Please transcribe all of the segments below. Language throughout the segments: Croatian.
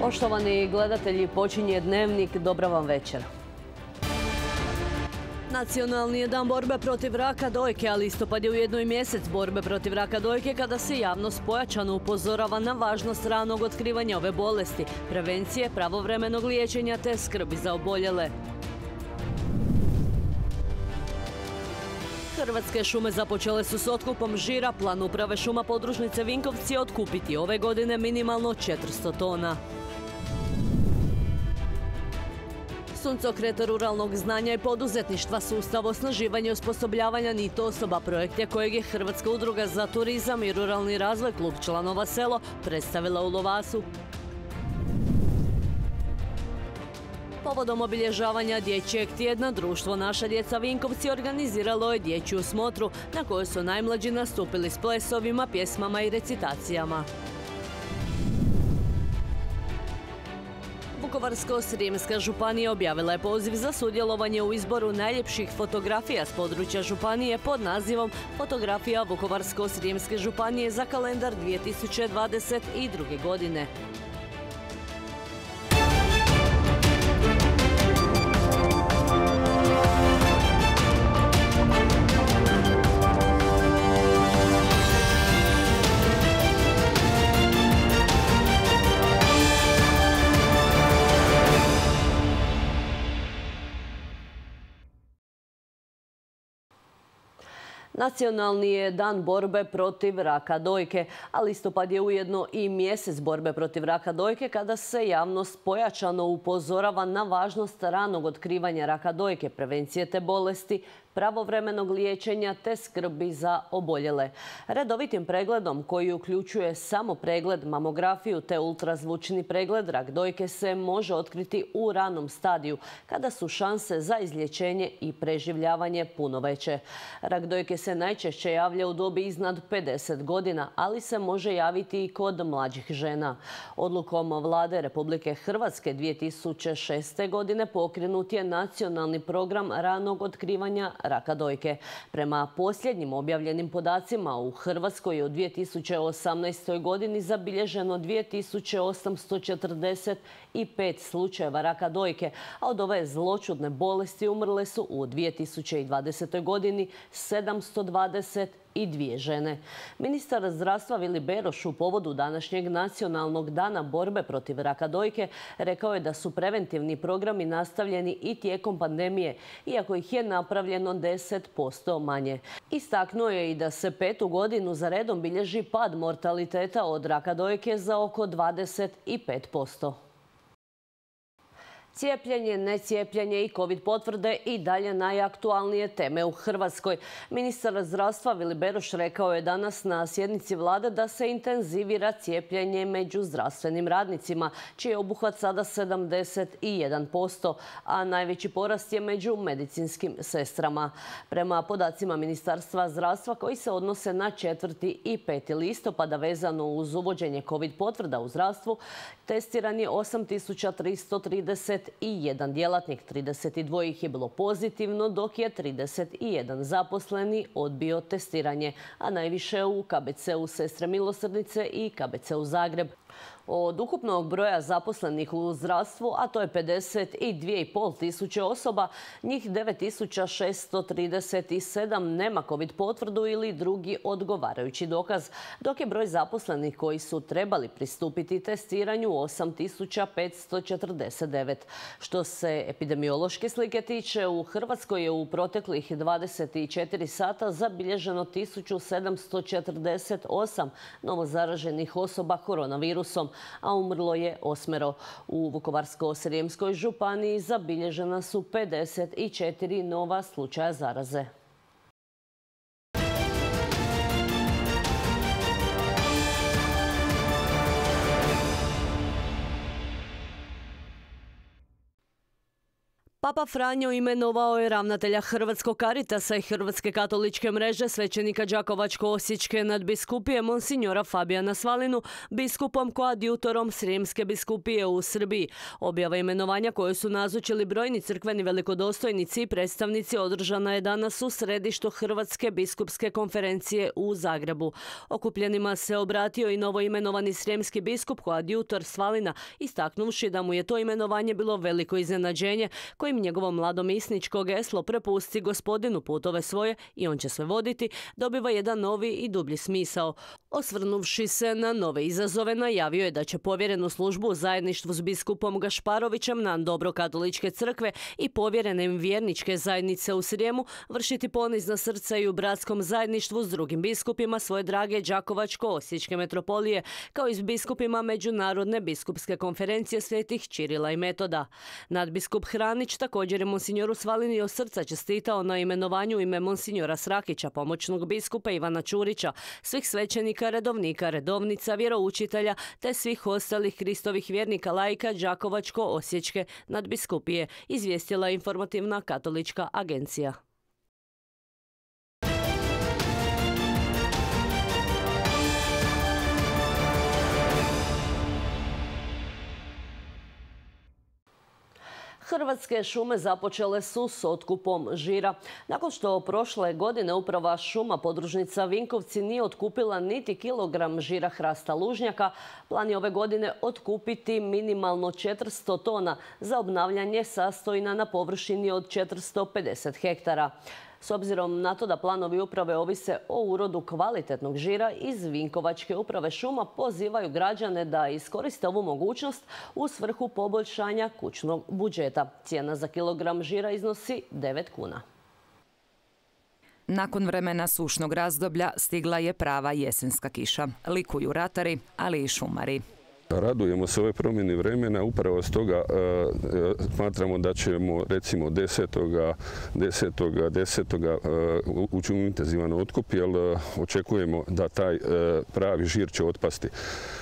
Poštovani gledatelji, počinje dnevnik. Dobra vam večer. Nacionalni je dan borbe protiv raka dojke, a listopad je u jednoj mjesec borbe protiv raka dojke kada se javnost pojačano upozorava na važnost ranog otkrivanja ove bolesti, prevencije, pravovremenog liječenja te skrbi za oboljele. Hrvatske šume započele su s otkupom žira. Plan uprave šuma podružnice Vinkovci je otkupiti ove godine minimalno 400 tona. Suncokret ruralnog znanja i poduzetništva sustav osnaživanja i osposobljavanja NITO osoba projekte kojeg je Hrvatska udruga za turizam i ruralni razvoj klub članova selo predstavila u Lovasu. Povodom obilježavanja dječjeg tjedna društvo Naša djeca Vinkovci organiziralo je dječju smotru na kojoj su najmlađi nastupili s plesovima, pjesmama i recitacijama. Vukovarsko-srijemska županija objavila je poziv za sudjelovanje u izboru najljepših fotografija s područja županije pod nazivom Fotografija Vukovarsko-srijemske županije za kalendar 2022. godine. Nacionalni je dan borbe protiv raka dojke, a listopad je ujedno i mjesec borbe protiv raka dojke kada se javnost pojačano upozorava na važnost ranog otkrivanja raka dojke, prevencije te bolesti, pravovremenog liječenja te skrbi za oboljele. Redovitim pregledom koji uključuje samo pregled, mamografiju te ultrazvučni pregled rak dojke se može otkriti u ranom stadiju kada su šanse za izlječenje i preživljavanje puno veće. Rak dojke se najčešće javlja u dobi iznad 50 godina, ali se može javiti i kod mlađih žena. Odlukom vlade Republike Hrvatske 2006. godine pokrenut je nacionalni program ranog otkrivanja raka dojke. Prema posljednjim objavljenim podacima u Hrvatskoj je u 2018. godini zabilježeno 2845 slučajeva raka dojke, a od ove zločudne bolesti umrle su u 2020. godini 720 i dvije žene. Ministar zdravstva Vili Beroš u povodu današnjeg nacionalnog dana borbe protiv raka dojke rekao je da su preventivni programi nastavljeni i tijekom pandemije, iako ih je napravljeno 10% manje. Istaknuo je i da se petu godinu za redom bilježi pad mortaliteta od raka dojke za oko 25%. Cijepljenje, necijepljenje i COVID potvrde i dalje najaktualnije teme u Hrvatskoj. Ministar zdravstva Vili Beroš rekao je danas na sjednici vlade da se intenzivira cijepljenje među zdravstvenim radnicima, čiji je obuhvat sada 71%, a najveći porast je među medicinskim sestrama. Prema podacima Ministarstva zdravstva koji se odnose na 4. i 5. listopada vezano uz uvođenje COVID potvrda u zdravstvu, testiran je 8330 i jedan djelatnik, 32 ih je bilo pozitivno, dok je 31 zaposleni odbio testiranje, a najviše u KBC-u Sestre Milosrdnice i KBC-u Zagreb. Od ukupnog broja zaposlenih u zdravstvu, a to je 52,5 tisuće osoba, njih 9637 nema COVID potvrdu ili drugi odgovarajući dokaz, dok je broj zaposlenih koji su trebali pristupiti testiranju 8549. Što se epidemiološke slike tiče, u Hrvatskoj je u proteklih 24 sata zabilježeno 1748 novozaraženih osoba koronavirusom, a umrlo je osmero. U Vukovarsko-srijemskoj županiji zabilježena su 54 nova slučaja zaraze. Papa Franjo imenovao je ravnatelja Hrvatskog karitasa i Hrvatske katoličke mreže svećenika Đakovačko-Osječke nadbiskupije Monsignora Fabijana Svalinu biskupom koadjutorom Srijemske biskupije u Srbiji. Objava imenovanja koje su nazočili brojni crkveni velikodostojnici i predstavnici održana je danas u središtu Hrvatske biskupske konferencije u Zagrebu. Okupljenima se obratio i novo imenovani Srijemski biskup koadjutor Svalina, istaknuvši da mu je to imenovanje bilo veliko iznenađenje koje kojim njegovo mladomisničko geslo prepusti gospodinu putove svoje i on će sve voditi, dobiva jedan novi i dublji smisao. Osvrnuvši se na nove izazove, najavio je da će povjerenu službu u zajedništvu s biskupom Gašparovićem na dobro katoličke crkve i povjerene im vjerničke zajednice u Srijemu vršiti ponizna srca i u bratskom zajedništvu s drugim biskupima svoje drage Đakovačko-Osječke metropolije, kao i s biskupima Međunarodne biskupske konferencije svetih Čirila i Metoda. Nadbiskup Hranić također je monsignoru od srca čestitao na imenovanju ime monsinjora Srakića, pomoćnog biskupa Ivana Čurića, svih svećenika, redovnika, redovnica, vjeroučitelja te svih ostalih kristovih vjernika lajka Đakovačko-Osječke nadbiskupije, izvijestila informativna katolička agencija. Hrvatske šume započele su s otkupom žira. Nakon što prošle godine uprava šuma podružnica Vinkovci nije otkupila niti kilogram žira hrasta lužnjaka, plan je ove godine otkupiti minimalno 400 tona za obnavljanje sastojna na površini od 450 hektara. S obzirom na to da planovi uprave ovise o urodu kvalitetnog žira iz Vinkovačke uprave šuma pozivaju građane da iskoriste ovu mogućnost u svrhu poboljšanja kućnog budžeta. Cijena za kilogram žira iznosi 9 kuna. Nakon vremena sušnog razdoblja stigla je prava jesenska kiša. Likuju ratari, ali i šumari. Radujemo se ove promjene vremena, upravo s toga e, e, smatramo da ćemo recimo 10. 10. 10. ući u intenzivan otkup, jer e, očekujemo da taj pravi žir će otpasti.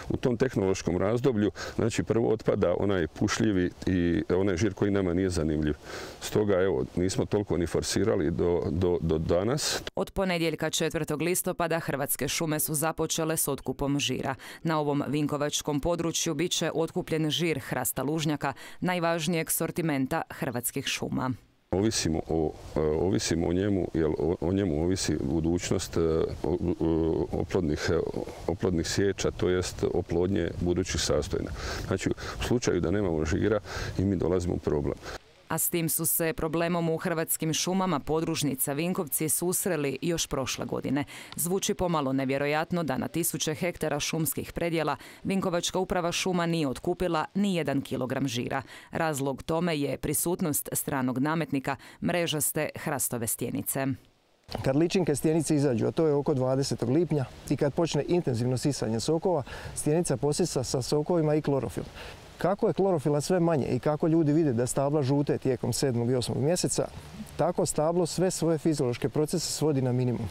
U tom tehnološkom razdoblju, znači prvo otpada onaj pušljivi i onaj žir koji nama nije zanimljiv. Stoga, evo, nismo toliko ni forsirali do, do, do danas. Od ponedjeljka 4. listopada Hrvatske šume su započele s otkupom žira. Na ovom Vinkovačkom području području bit će otkupljen žir hrasta lužnjaka, najvažnijeg sortimenta hrvatskih šuma. Ovisimo o, e, ovisimo o njemu, jer o, njemu ovisi budućnost e, oplodnih, e, oplodnih sjeća, to jest oplodnje budućih sastojna. Znači, u slučaju da nemamo žira i mi dolazimo u problem a s tim su se problemom u hrvatskim šumama podružnica Vinkovci susreli još prošle godine. Zvuči pomalo nevjerojatno da na tisuće hektara šumskih predjela Vinkovačka uprava šuma nije otkupila ni jedan kilogram žira. Razlog tome je prisutnost stranog nametnika mrežaste hrastove stjenice. Kad ličinke stjenice izađu, a to je oko 20. lipnja, i kad počne intenzivno sisanje sokova, stjenica posisa sa sokovima i klorofil. Kako je klorofila sve manje i kako ljudi vide da stabla žute tijekom 7. i 8. mjeseca, tako stablo sve svoje fiziološke procese svodi na minimum.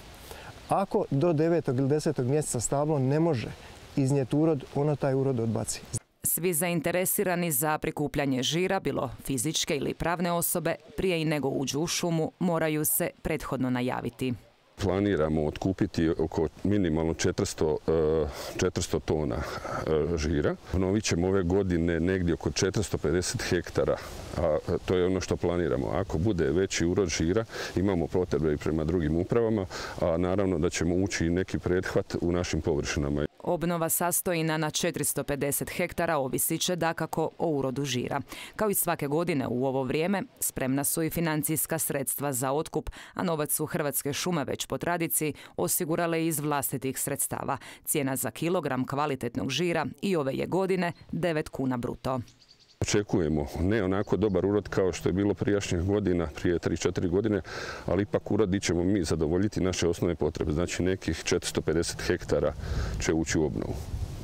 Ako do 9. ili 10. mjeseca stablo ne može iznijeti urod, ono taj urod odbaci. Svi zainteresirani za prikupljanje žira, bilo fizičke ili pravne osobe, prije i nego uđu u šumu, moraju se prethodno najaviti planiramo otkupiti oko minimalno 400, 400 e, tona e, žira. Ponovit ćemo ove godine negdje oko 450 hektara, a to je ono što planiramo. Ako bude veći urod žira, imamo potrebe i prema drugim upravama, a naravno da ćemo ući i neki prethvat u našim površinama. Obnova sastojina na 450 hektara ovisit će dakako o urodu žira. Kao i svake godine u ovo vrijeme spremna su i financijska sredstva za otkup, a novac su Hrvatske šume već po tradiciji osigurale iz vlastitih sredstava. Cijena za kilogram kvalitetnog žira i ove je godine 9 kuna bruto. Očekujemo ne onako dobar urod kao što je bilo prijašnjih godina, prije 3-4 godine, ali ipak urod ćemo mi zadovoljiti naše osnovne potrebe. Znači nekih 450 hektara će ući u obnovu.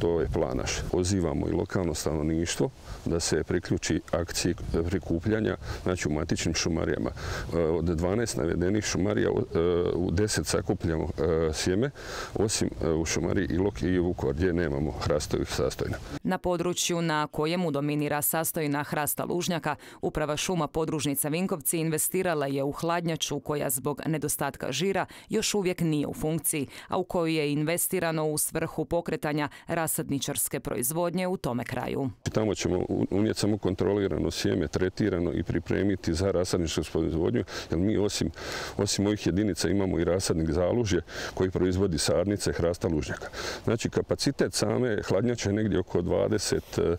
To je plan naš. Pozivamo i lokalno stanovništvo da se priključi akciji prikupljanja, znači u matičnim šumarijama. Od 12 navedenih šumarija u 10 sakupljamo sjeme, osim u šumariji Ilok i Vukovar gdje nemamo hrastovih sastojna. Na području na kojemu dominira sastojna hrasta lužnjaka, uprava šuma podružnica Vinkovci investirala je u hladnjaču koja zbog nedostatka žira još uvijek nije u funkciji, a u koju je investirano u svrhu pokretanja rasadničarske proizvodnje u tome kraju. Tamo ćemo unijeti samo kontrolirano sjeme, tretirano i pripremiti za rasadničarsku proizvodnju, jer mi osim, osim ovih jedinica imamo i rasadnik zalužje koji proizvodi sadnice hrasta lužnjaka. Znači kapacitet same hladnjače je negdje oko 20,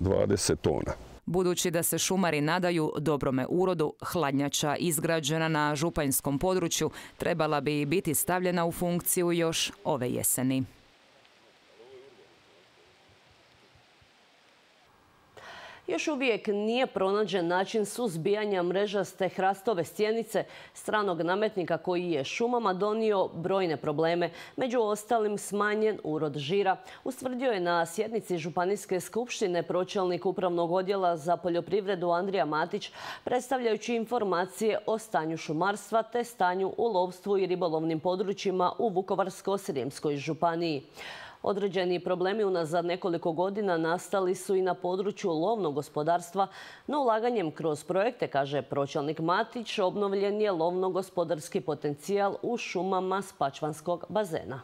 20 tona. Budući da se šumari nadaju dobrome urodu, hladnjača izgrađena na županjskom području trebala bi biti stavljena u funkciju još ove jeseni. Još uvijek nije pronađen način suzbijanja mrežaste hrastove stjenice stranog nametnika koji je šumama donio brojne probleme, među ostalim smanjen urod žira. Ustvrdio je na sjednici Županijske skupštine pročelnik Upravnog odjela za poljoprivredu Andrija Matić, predstavljajući informacije o stanju šumarstva te stanju u lovstvu i ribolovnim područjima u Vukovarsko-Srijemskoj županiji. Određeni problemi unazad nekoliko godina nastali su i na području lovnog gospodarstva, no ulaganjem kroz projekte, kaže pročelnik Matić, obnovljen je lovno-gospodarski potencijal u šumama Spačvanskog bazena.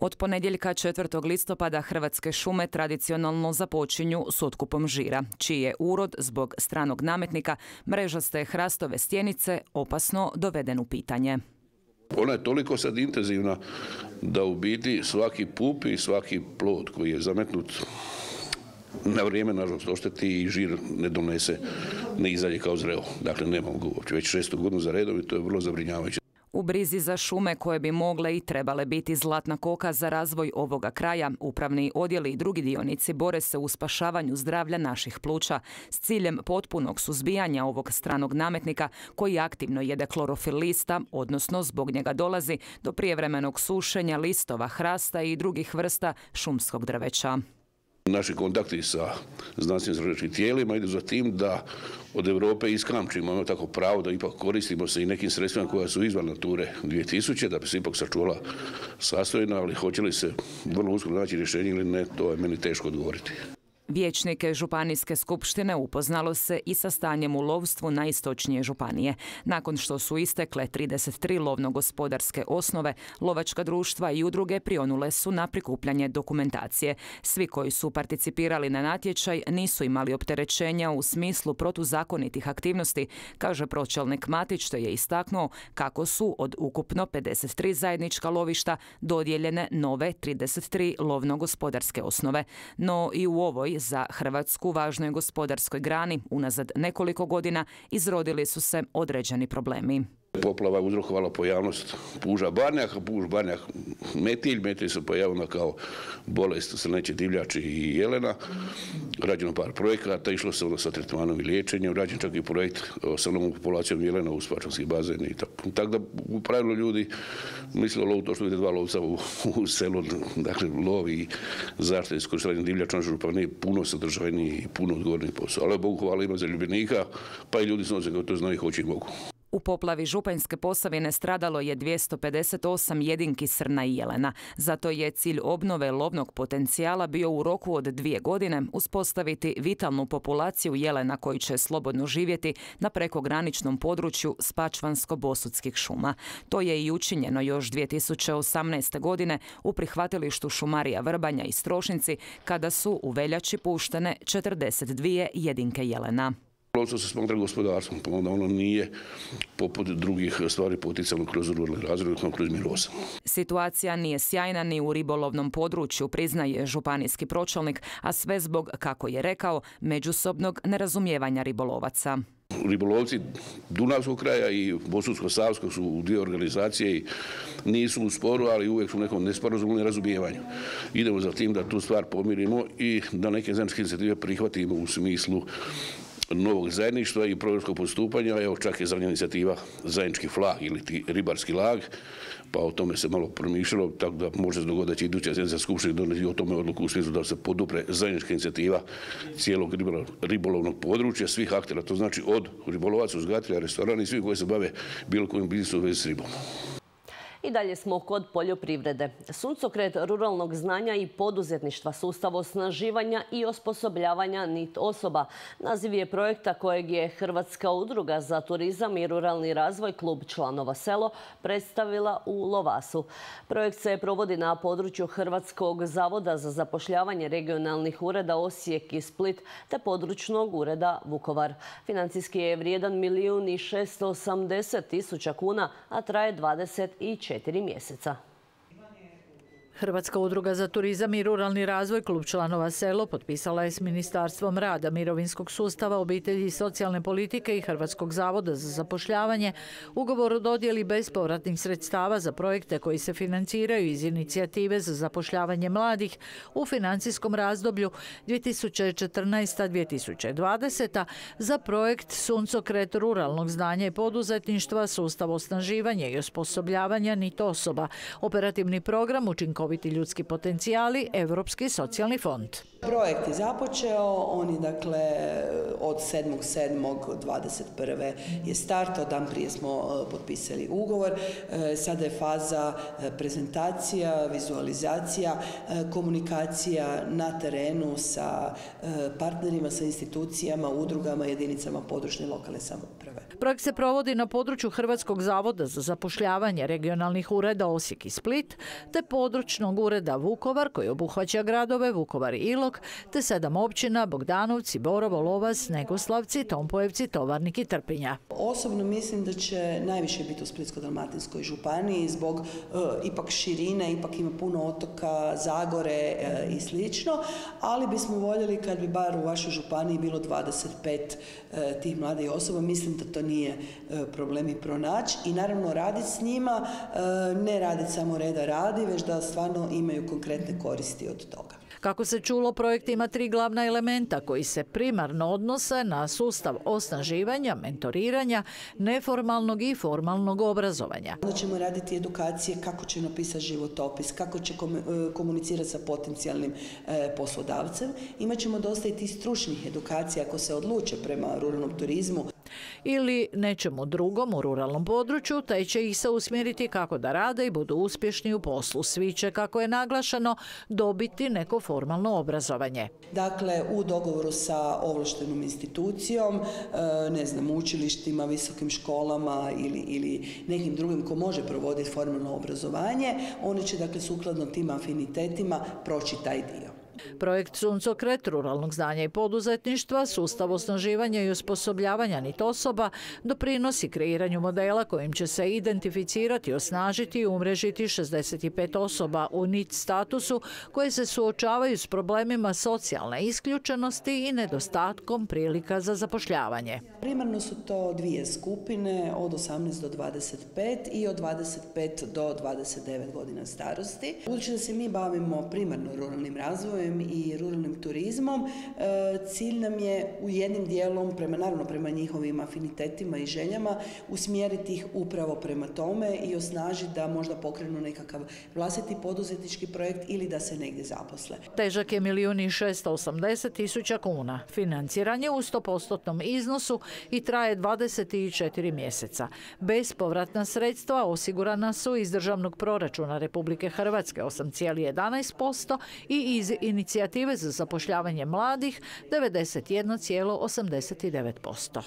Od ponedjeljka 4. listopada Hrvatske šume tradicionalno započinju s otkupom žira, čiji je urod zbog stranog nametnika mrežaste hrastove stjenice opasno doveden u pitanje. Ona je toliko sad intenzivna da u biti svaki pup i svaki plod koji je zametnut na vrijeme, nažalost, ošteti i žir ne donese, ne izađe kao zreo. Dakle, nemamo ga uopće. Već šestu godinu za redom i to je vrlo zabrinjavajuće. U brizi za šume koje bi mogle i trebale biti zlatna koka za razvoj ovoga kraja, upravni odjeli i drugi dionici bore se u spašavanju zdravlja naših pluća s ciljem potpunog suzbijanja ovog stranog nametnika koji aktivno jede klorofil lista, odnosno zbog njega dolazi do prijevremenog sušenja listova hrasta i drugih vrsta šumskog drveća. Naši kontakti sa znanstveno tijelima idu za tim da od Europe iskamčimo, imamo tako pravo da ipak koristimo se i nekim sredstvima koja su izvan nature 2000, da bi se ipak sačuvala sastojna, ali hoće li se vrlo uskoro naći rješenje ili ne, to je meni teško odgovoriti. Vijećnike Županijske skupštine upoznalo se i sa stanjem u lovstvu na istočnije županije. Nakon što su istekle 33 lovno-gospodarske osnove, lovačka društva i udruge prionule su na prikupljanje dokumentacije. Svi koji su participirali na natječaj nisu imali opterećenja u smislu protuzakonitih aktivnosti, kaže pročelnik Matić, što je istaknuo kako su od ukupno 53 zajednička lovišta dodijeljene nove 33 lovno-gospodarske osnove. No i u ovoj za Hrvatsku važnoj gospodarskoj grani unazad nekoliko godina izrodili su se određeni problemi. Poplava je uzrokovala pojavnost puža barnjaka, puž barnjak metilj, metilj se pojavila kao bolest neće divljači i jelena. Rađeno par projekata, išlo se onda sa tretmanom i liječenjem, rađen čak i projekt sa novom populacijom jelena u Spačanski bazen i tako. Da u pravilu ljudi misle lovu to što vide dva lovca u, u selu, dakle lov i zaštite iskoristavljanja divljača na županiji puno sadržajniji i puno odgovorniji posao. Ali Bogu hvala ima za ljubenika, pa i ljudi snose kako to znaju i hoće i mogu. U poplavi Županjske posavine stradalo je 258 jedinki srna i jelena. Zato je cilj obnove lovnog potencijala bio u roku od dvije godine uspostaviti vitalnu populaciju jelena koji će slobodno živjeti na prekograničnom području Spačvansko-Bosudskih šuma. To je i učinjeno još 2018. godine u prihvatilištu Šumarija Vrbanja i Strošnici kada su u veljači puštene 42 jedinke jelena. Lovstvo se smatra gospodarstvom, pa onda ono nije poput drugih stvari poticano kroz ruralni razvoj, kroz mirosa. Situacija nije sjajna ni u ribolovnom području, priznaje županijski pročelnik, a sve zbog, kako je rekao, međusobnog nerazumijevanja ribolovaca ribolovci Dunavskog kraja i Bosunsko-Savskog su u dvije organizacije i nisu u sporu, ali uvijek su u nekom nesporazumu nerazumijevanju. Idemo za tim da tu stvar pomirimo i da neke zemljske inicijative prihvatimo u smislu novog zajedništva i programskog postupanja. Evo čak je zadnja inicijativa zajednički flag ili ribarski lag, pa o tome se malo promišljalo, tako da može se dogoditi da će iduća sjednica skupštine doneti o tome odluku u smislu da se podupre zajednička inicijativa cijelog ribolovnog područja, svih aktera, to znači od ribolovaca, uzgatelja, restorana i svih koji se bave bilo kojim biznisom u vezi s ribom. I dalje smo kod poljoprivrede. Suncokret ruralnog znanja i poduzetništva, sustav osnaživanja i osposobljavanja NIT osoba. Naziv je projekta kojeg je Hrvatska udruga za turizam i ruralni razvoj klub članova selo predstavila u Lovasu. Projekt se provodi na području Hrvatskog zavoda za zapošljavanje regionalnih ureda Osijek i Split te područnog ureda Vukovar. Financijski je vrijedan milijun i 680 tisuća kuna, a traje 24 četiri mjeseca. Hrvatska udruga za turizam i ruralni razvoj klub članova selo potpisala je s Ministarstvom rada, mirovinskog sustava, obitelji i socijalne politike i Hrvatskog zavoda za zapošljavanje ugovor o dodjeli bespovratnih sredstava za projekte koji se financiraju iz inicijative za zapošljavanje mladih u financijskom razdoblju 2014-2020 za projekt Suncokret ruralnog znanja i poduzetništva, sustav osnaživanja i osposobljavanja nit osoba, operativni program učinkovitosti učinkoviti ljudski potencijali, Europski socijalni fond. Projekt je započeo, on je dakle od 7.7.21. je start, dan prije smo e, potpisali ugovor. E, sada je faza e, prezentacija, vizualizacija, komunikacija na terenu sa partnerima, sa institucijama, udrugama, jedinicama područne lokalne samouprave. Projekt se provodi na području Hrvatskog zavoda za zapošljavanje regionalnih ureda Osijek i Split, te područnog ureda Vukovar koji obuhvaća gradove Vukovar i Ilok, te sedam općina Bogdanovci, Borovo, Lovas, Negoslavci, Tompojevci, Tovarnik i Trpinja. Osobno mislim da će najviše biti u Splitsko-dalmatinskoj županiji zbog e, ipak širine, ipak ima puno otoka, zagore e, i slično, ali bismo voljeli kad bi bar u vašoj županiji bilo 25 e, tih mladih osoba. Mislim da to nije problem i pronaći i naravno raditi s njima, ne raditi samo reda radi, već da stvarno imaju konkretne koristi od toga. Kako se čulo, projekt ima tri glavna elementa koji se primarno odnose na sustav osnaživanja, mentoriranja, neformalnog i formalnog obrazovanja. Onda ćemo raditi edukacije kako će napisati životopis, kako će e, komunicirati sa potencijalnim e, poslodavcem. Imaćemo dosta i tih stručnih edukacija ako se odluče prema ruralnom turizmu ili nečemu drugom u ruralnom području, te će ih se usmjeriti kako da rade i budu uspješni u poslu. Svi će, kako je naglašeno, dobiti neko formalno obrazovanje. Dakle, u dogovoru sa ovlaštenom institucijom, e, ne znam, učilištima, visokim školama ili, ili nekim drugim ko može provoditi formalno obrazovanje, oni će, dakle, sukladno tim afinitetima proći taj dio. Projekt Suncokret ruralnog znanja i poduzetništva, sustav osnaživanja i osposobljavanja nit osoba doprinosi kreiranju modela kojim će se identificirati, osnažiti i umrežiti 65 osoba u NIT statusu koje se suočavaju s problemima socijalne isključenosti i nedostatkom prilika za zapošljavanje. Primarno su to dvije skupine od 18 do 25 i od 25 do 29 godina starosti. Budući da se mi bavimo primarno ruralnim razvojem, i ruralnim turizmom. E, cilj nam je u jednim dijelom, prema, naravno prema njihovim afinitetima i željama, usmjeriti ih upravo prema tome i osnažiti da možda pokrenu nekakav vlastiti poduzetnički projekt ili da se negdje zaposle. Težak je milijuni i 680 tisuća kuna. Financiranje u 100% iznosu i traje 24 mjeseca. Bespovratna sredstva osigurana su iz državnog proračuna Republike Hrvatske 8,11% i iz inicijative za zapošljavanje mladih 91,89%.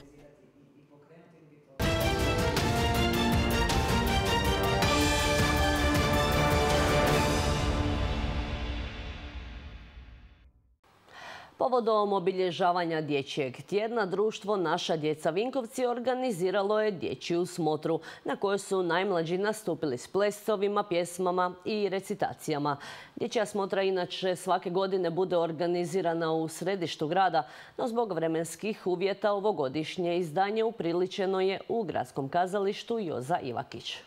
Povodom obilježavanja dječjeg tjedna društvo Naša djeca Vinkovci organiziralo je dječju smotru na kojoj su najmlađi nastupili s plesovima, pjesmama i recitacijama. Dječja smotra inače svake godine bude organizirana u središtu grada, no zbog vremenskih uvjeta ovogodišnje izdanje upriličeno je u gradskom kazalištu Joza Ivakić.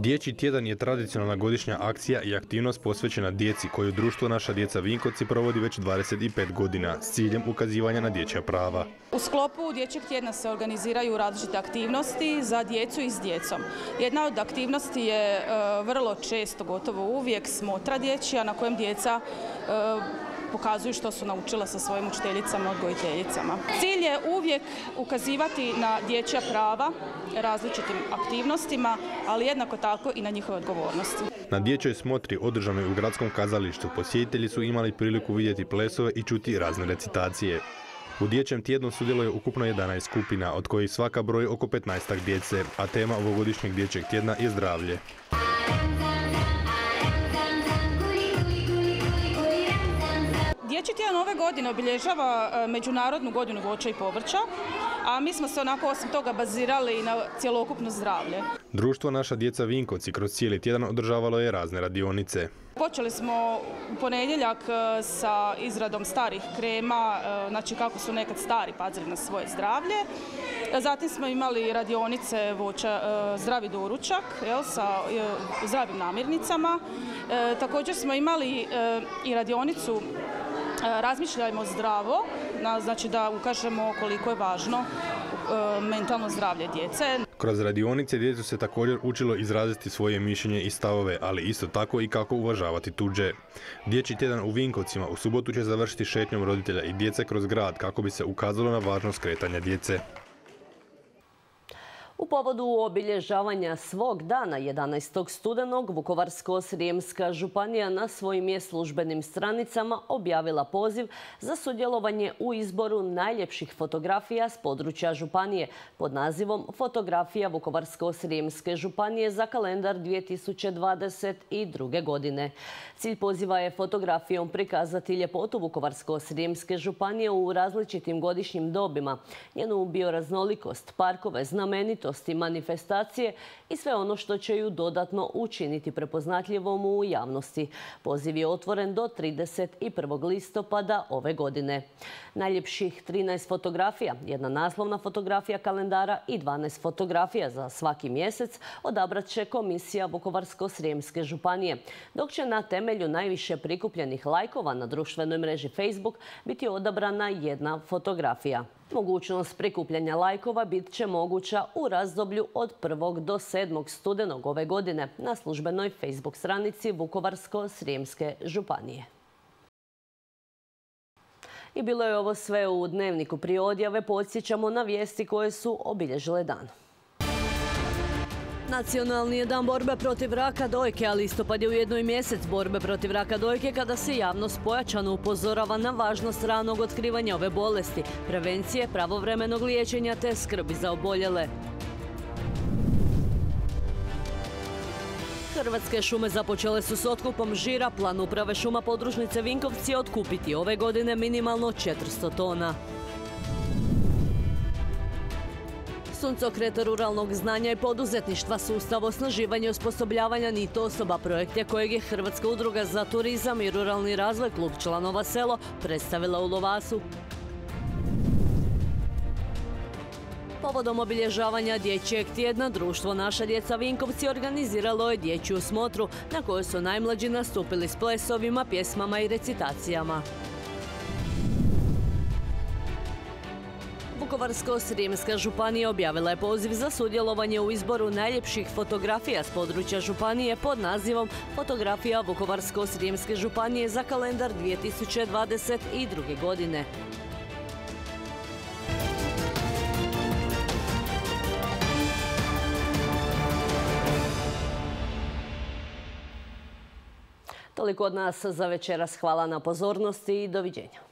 Dječji tjedan je tradicionalna godišnja akcija i aktivnost posvećena djeci koju društvo Naša djeca Vinkovci provodi već 25 godina s ciljem ukazivanja na dječja prava. U sklopu dječjeg tjedna se organiziraju različite aktivnosti za djecu i s djecom. Jedna od aktivnosti je e, vrlo često, gotovo uvijek, smotra dječja na kojem djeca e, pokazuju što su naučila sa svojim učiteljicama, odgojiteljicama. Cilj je uvijek ukazivati na dječja prava različitim aktivnostima, ali jednako tako i na njihove odgovornosti. Na dječjoj smotri održanoj u gradskom kazalištu posjetitelji su imali priliku vidjeti plesove i čuti razne recitacije. U dječjem tjednu sudjeluje ukupno 11 skupina, od kojih svaka broj oko 15 djece, a tema ovogodišnjeg dječjeg tjedna je zdravlje. Ove godine obilježava e, Međunarodnu godinu voća i povrća, a mi smo se onako osim toga bazirali na cjelokupno zdravlje. Društvo Naša djeca Vinkovci kroz cijeli tjedan održavalo je razne radionice. Počeli smo u ponedjeljak e, sa izradom starih krema, e, znači kako su nekad stari pazili na svoje zdravlje. Zatim smo imali radionice voća, zdravi doručak jel, sa zdravim namirnicama. Također smo imali i radionicu razmišljajmo zdravo, znači da ukažemo koliko je važno e, mentalno zdravlje djece. Kroz radionice djecu se također učilo izraziti svoje mišljenje i stavove, ali isto tako i kako uvažavati tuđe. Dječji tjedan u Vinkovcima u subotu će završiti šetnjom roditelja i djece kroz grad kako bi se ukazalo na važnost kretanja djece. U povodu obilježavanja svog dana 11. studenog Vukovarsko-Srijemska županija na svojim je službenim stranicama objavila poziv za sudjelovanje u izboru najljepših fotografija s područja županije pod nazivom Fotografija Vukovarsko-Srijemske županije za kalendar 2022. godine. Cilj poziva je fotografijom prikazati ljepotu Vukovarsko-Srijemske županije u različitim godišnjim dobima, njenu bioraznolikost, parkove, znamenito i manifestacije i sve ono što će ju dodatno učiniti prepoznatljivom u javnosti. Poziv je otvoren do 31. listopada ove godine. Najljepših 13 fotografija, jedna naslovna fotografija kalendara i 12 fotografija za svaki mjesec odabrat će Komisija Vukovarsko-Srijemske županije, dok će na temelju najviše prikupljenih lajkova na društvenoj mreži Facebook biti odabrana jedna fotografija. Mogućnost prikupljanja lajkova bit će moguća u razdoblju od 1. do 7. studenog ove godine na službenoj Facebook stranici Vukovarsko-Srijemske županije. I bilo je ovo sve u dnevniku prije odjave. Podsjećamo na vijesti koje su obilježile dan. Nacionalni je dan borbe protiv raka dojke, a listopad je u jednoj mjesec borbe protiv raka dojke kada se javnost pojačano upozorava na važnost ranog otkrivanja ove bolesti, prevencije, pravovremenog liječenja te skrbi za oboljele. Hrvatske šume započele su s otkupom žira. Plan uprave šuma podružnice Vinkovci otkupiti ove godine minimalno 400 tona. Suncokret ruralnog znanja i poduzetništva, sustav osnaživanja i osposobljavanja NITO osoba projekte kojeg je Hrvatska udruga za turizam i ruralni razvoj klub članova selo predstavila u Lovasu. Povodom obilježavanja dječjeg tjedna društvo Naša djeca Vinkovci organiziralo je dječju smotru na kojoj su najmlađi nastupili s plesovima, pjesmama i recitacijama. Vukovarsko-Srijemska županija objavila je poziv za sudjelovanje u izboru najljepših fotografija s područja županije pod nazivom Fotografija Vukovarsko-Srijemske županije za kalendar 2022. godine. Toliko od nas za večeras. Hvala na pozornosti i doviđenja.